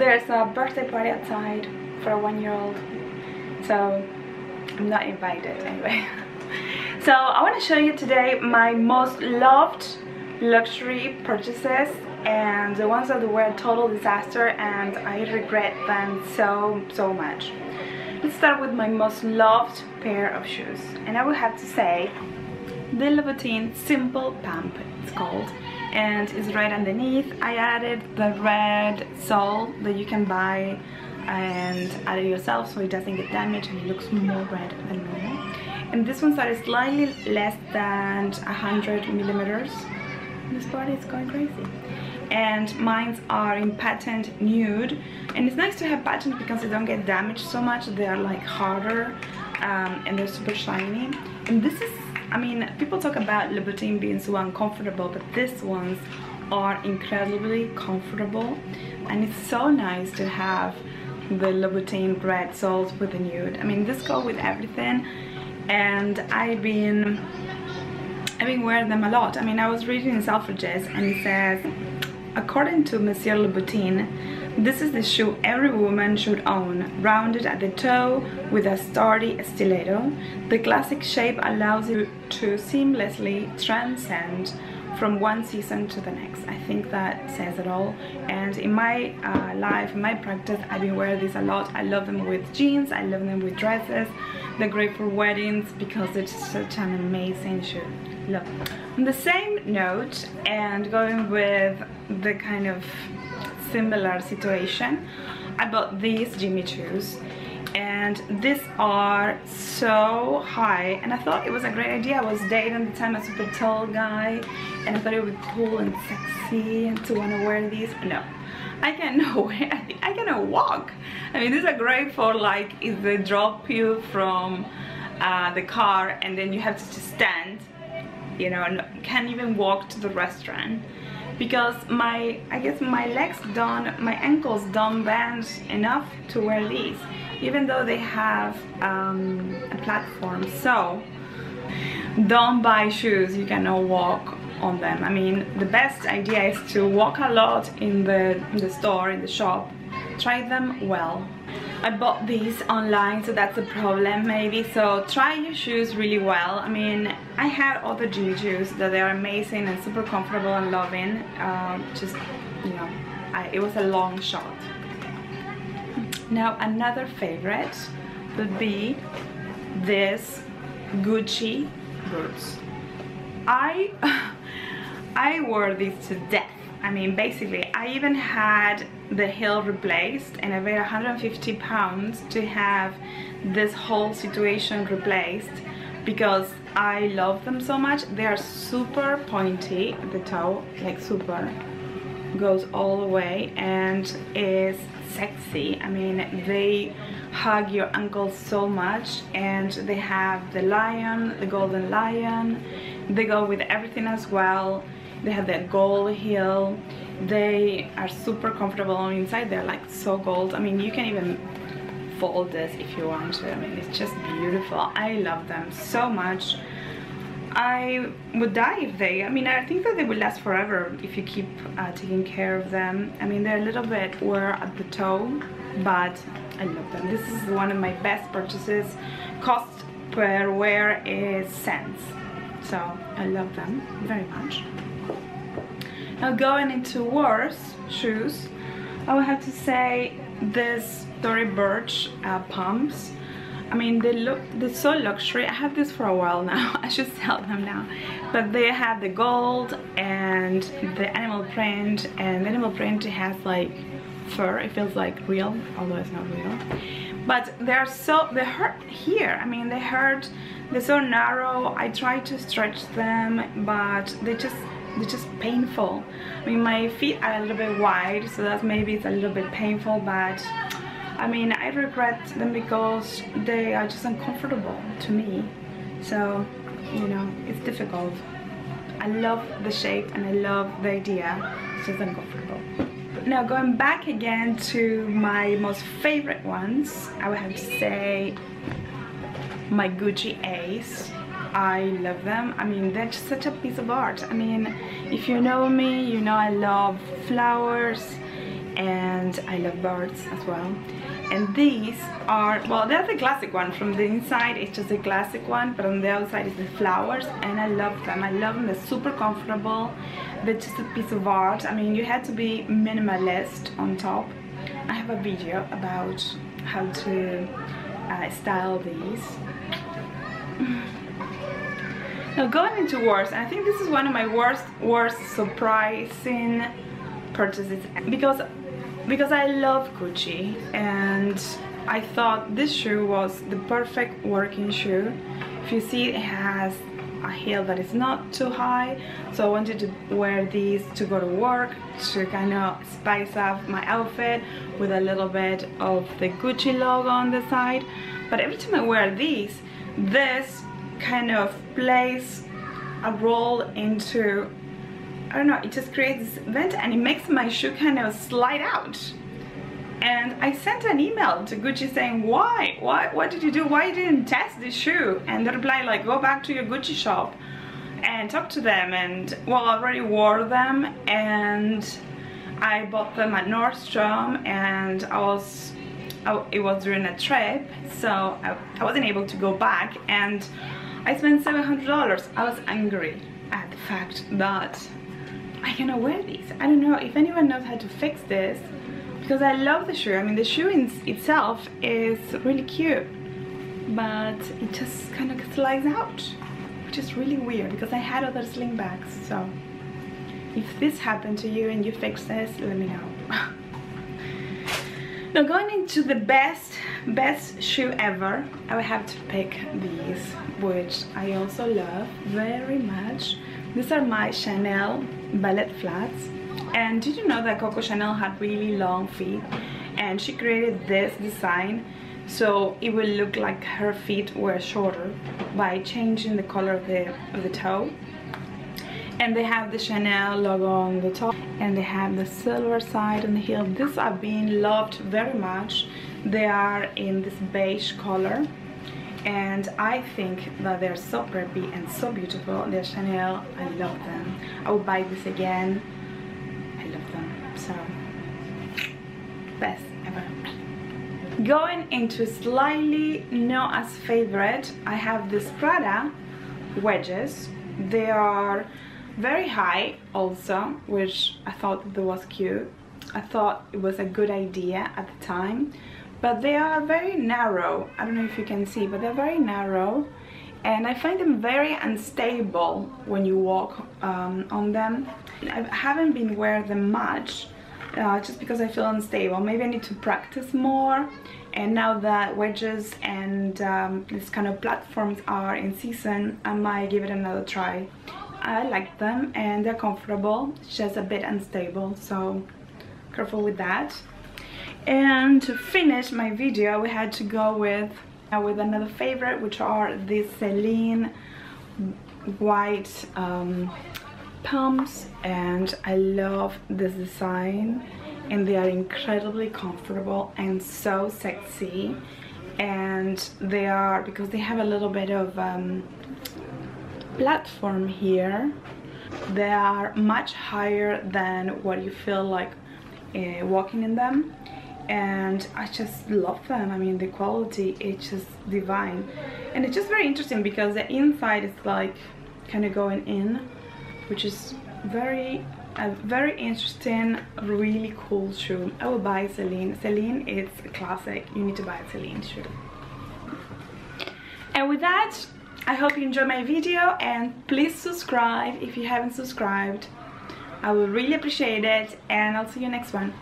there's a birthday party outside for a one-year-old so I'm not invited anyway. So I want to show you today my most loved luxury purchases and the ones that were a total disaster and I regret them so so much. Let's start with my most loved pair of shoes and I would have to say the Louboutin Simple Pump it's called and it's right underneath. I added the red sole that you can buy and add it yourself so it doesn't get damaged and it looks more red than normal. And this one's are slightly less than 100 millimeters. This body is going crazy. And mines are in patent nude. And it's nice to have patent because they don't get damaged so much. They are like harder um, and they're super shiny. And this is I mean people talk about Louboutin being so uncomfortable but these ones are incredibly comfortable. And it's so nice to have the Louboutin red soles with the nude. I mean this go with everything. And I've been I've been wearing them a lot. I mean I was reading in Selfridges and it says According to Monsieur Louboutin, this is the shoe every woman should own, rounded at the toe with a sturdy stiletto. The classic shape allows you to seamlessly transcend from one season to the next. I think that says it all. And in my uh, life, in my practice, I've been wearing these a lot. I love them with jeans, I love them with dresses. They're great for weddings because it's such an amazing shoe. Love. On the same note, and going with the kind of similar situation, I bought these Jimmy Choos and these are so high and I thought it was a great idea. I was dating at the time a super tall guy and I thought it would be cool and sexy to want to wear these no. I cannot wear I cannot walk. I mean these are great for like if they drop you from uh, the car and then you have to just stand you know and can't even walk to the restaurant because my I guess my legs don't my ankles don't bend enough to wear these even though they have um, a platform. So don't buy shoes. You cannot walk on them. I mean the best idea is to walk a lot in the, in the store in the shop try them well. I bought these online so that's a problem maybe. So try your shoes really well. I mean I had other Jimmy Choos that they are amazing and super comfortable and loving. Um, just you know I, it was a long shot. Now another favorite would be this Gucci boots. I I wore these to death. I mean basically I even had the heel replaced and I paid 150 pounds to have this whole situation replaced because I love them so much. They are super pointy the toe, like super goes all the way and is sexy. I mean, they hug your ankles so much and they have the lion, the golden lion. They go with everything as well. They have that gold heel. They are super comfortable on inside. They're like so gold. I mean, you can even fold this if you want to. I mean, it's just beautiful. I love them so much. I would die if they, I mean, I think that they would last forever if you keep uh, taking care of them. I mean, they're a little bit wear at the toe, but I love them. This is one of my best purchases. Cost per wear is cents. So I love them very much. Now going into worse shoes, I would have to say this Tory Burch uh, pumps. I mean they look they're so luxury. I have this for a while now. I should sell them now. But they have the gold and the animal print and the animal print has like fur. It feels like real although it's not real. But they're so they hurt here. I mean they hurt they're so narrow. I try to stretch them but they just they're just painful I mean my feet are a little bit wide so that maybe it's a little bit painful but I mean, I regret them because they are just uncomfortable to me. So, you know, it's difficult. I love the shape and I love the idea. It's just uncomfortable. Now going back again to my most favorite ones, I would have to say my Gucci Ace. I love them. I mean, they're just such a piece of art. I mean, if you know me, you know I love flowers and I love birds as well. And these are well they're the classic one. From the inside it's just a classic one but on the outside is the flowers and I love them. I love them. They're super comfortable. They're just a piece of art. I mean you had to be minimalist on top. I have a video about how to uh, style these now going into worst I think this is one of my worst worst surprising purchases because because I love Gucci and I thought this shoe was the perfect working shoe. If you see it has a heel that is not too high so I wanted to wear these to go to work to kind of spice up my outfit with a little bit of the Gucci logo on the side. But every time I wear these this kind of plays a role into I don't know, it just creates this vent and it makes my shoe kind of slide out. And I sent an email to Gucci saying, why? Why? What did you do? Why you didn't test this shoe? And they replied like, go back to your Gucci shop and talk to them. And well, I already wore them and I bought them at Nordstrom and I was, I, it was during a trip. So I, I wasn't able to go back and I spent $700. I was angry at the fact that I cannot wear these. I don't know if anyone knows how to fix this because I love the shoe. I mean, the shoe in itself is really cute, but it just kind of slides out, which is really weird because I had other sling slingbacks. So if this happened to you and you fix this, let me know. now going into the best, best shoe ever, I would have to pick these, which I also love very much. These are my Chanel ballet flats. And did you know that Coco Chanel had really long feet? And she created this design so it will look like her feet were shorter by changing the color of the, of the toe and they have the Chanel logo on the top and they have the silver side on the heel. These are being loved very much. They are in this beige color. And I think that they're so preppy and so beautiful. They're Chanel. I love them. I will buy this again. I love them. So best ever. Going into slightly not as favorite I have this Prada wedges. They are very high also which I thought that was cute. I thought it was a good idea at the time. But they are very narrow. I don't know if you can see but they're very narrow. And I find them very unstable when you walk um, on them. I haven't been wearing them much uh, just because I feel unstable. Maybe I need to practice more. And now that wedges and um, this kind of platforms are in season I might give it another try I like them and they're comfortable it's just a bit unstable so careful with that. And to finish my video we had to go with uh, with another favorite which are the Celine white um, pumps and I love this design and they are incredibly comfortable and so sexy. And they are because they have a little bit of um, platform here they are much higher than what you feel like uh, walking in them. And I just love them. I mean the quality it's just divine. And it's just very interesting because the inside is like kind of going in which is very a very interesting really cool shoe. I will buy Celine. Celine is a classic. You need to buy a Celine shoe. And with that I hope you enjoyed my video and please subscribe if you haven't subscribed. I will really appreciate it and I'll see you next one